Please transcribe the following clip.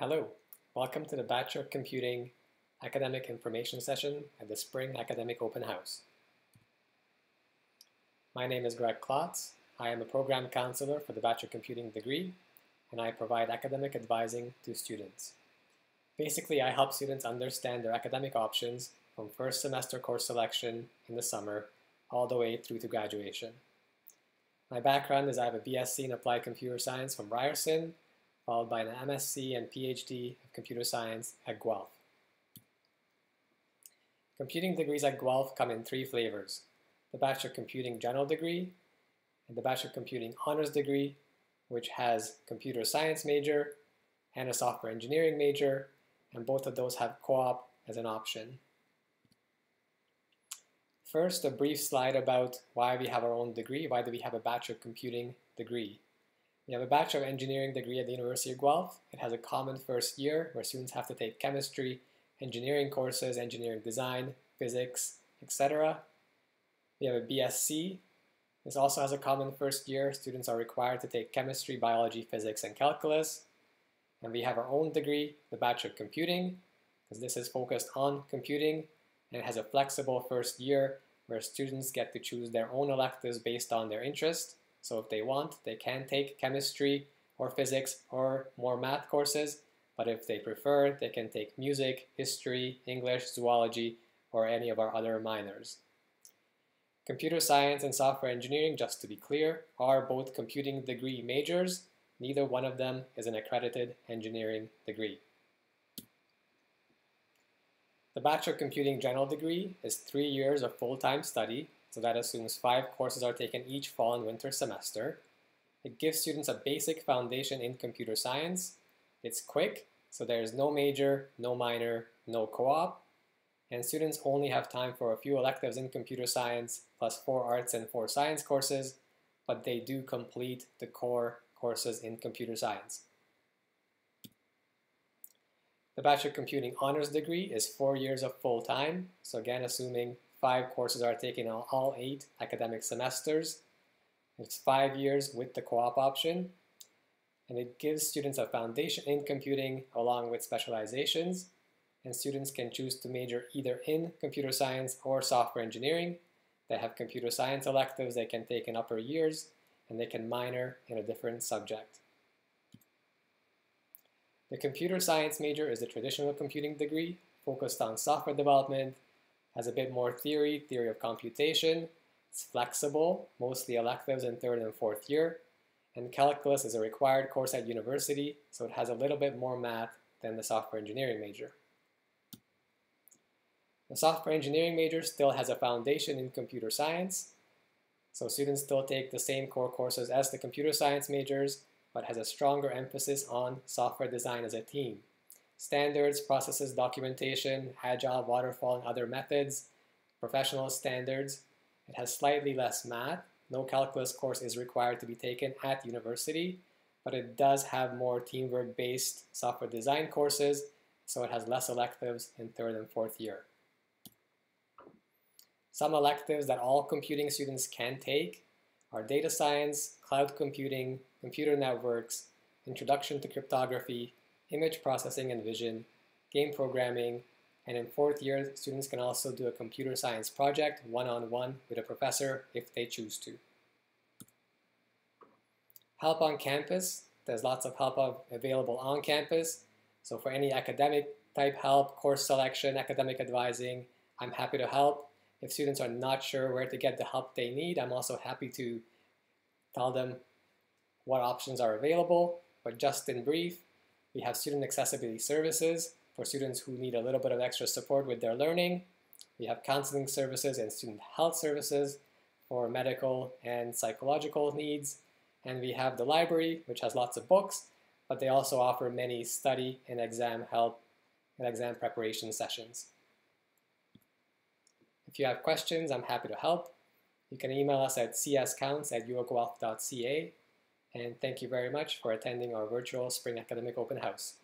Hello, welcome to the Bachelor of Computing Academic Information Session at the Spring Academic Open House. My name is Greg Klotz. I am a program counselor for the Bachelor of Computing degree, and I provide academic advising to students. Basically, I help students understand their academic options from first semester course selection in the summer all the way through to graduation. My background is I have a BSc in Applied Computer Science from Ryerson followed by an MSc and PhD of Computer Science at Guelph. Computing degrees at Guelph come in three flavors, the Bachelor of Computing General degree, and the Bachelor of Computing Honors degree, which has computer science major and a software engineering major, and both of those have co-op as an option. First, a brief slide about why we have our own degree, why do we have a Bachelor of Computing degree. We have a Bachelor of Engineering degree at the University of Guelph. It has a common first year where students have to take chemistry, engineering courses, engineering design, physics, etc. We have a BSc. This also has a common first year. Students are required to take chemistry, biology, physics, and calculus. And we have our own degree, the Bachelor of Computing, because this is focused on computing and it has a flexible first year where students get to choose their own electives based on their interest. So if they want, they can take chemistry or physics or more math courses, but if they prefer, they can take music, history, English, zoology, or any of our other minors. Computer science and software engineering, just to be clear, are both computing degree majors. Neither one of them is an accredited engineering degree. The Bachelor of Computing General degree is three years of full-time study so that assumes five courses are taken each fall and winter semester. It gives students a basic foundation in computer science. It's quick, so there's no major, no minor, no co-op, and students only have time for a few electives in computer science, plus four arts and four science courses, but they do complete the core courses in computer science. The Bachelor of Computing Honors degree is four years of full time, so again assuming Five courses are taken on all eight academic semesters. It's five years with the co-op option. And it gives students a foundation in computing along with specializations. And students can choose to major either in computer science or software engineering. They have computer science electives they can take in upper years, and they can minor in a different subject. The computer science major is a traditional computing degree focused on software development, has a bit more theory, theory of computation. It's flexible, mostly electives in third and fourth year. And calculus is a required course at university, so it has a little bit more math than the software engineering major. The software engineering major still has a foundation in computer science, so students still take the same core courses as the computer science majors, but has a stronger emphasis on software design as a team standards, processes, documentation, agile, waterfall, and other methods, professional standards. It has slightly less math. No calculus course is required to be taken at university, but it does have more teamwork-based software design courses, so it has less electives in third and fourth year. Some electives that all computing students can take are data science, cloud computing, computer networks, introduction to cryptography, image processing and vision, game programming, and in fourth year, students can also do a computer science project one-on-one -on -one with a professor if they choose to. Help on campus, there's lots of help available on campus. So for any academic type help, course selection, academic advising, I'm happy to help. If students are not sure where to get the help they need, I'm also happy to tell them what options are available. But just in brief, we have student accessibility services for students who need a little bit of extra support with their learning. We have counseling services and student health services for medical and psychological needs. And we have the library, which has lots of books, but they also offer many study and exam help and exam preparation sessions. If you have questions, I'm happy to help. You can email us at cscounts at uoguelph.ca and thank you very much for attending our virtual Spring Academic Open House.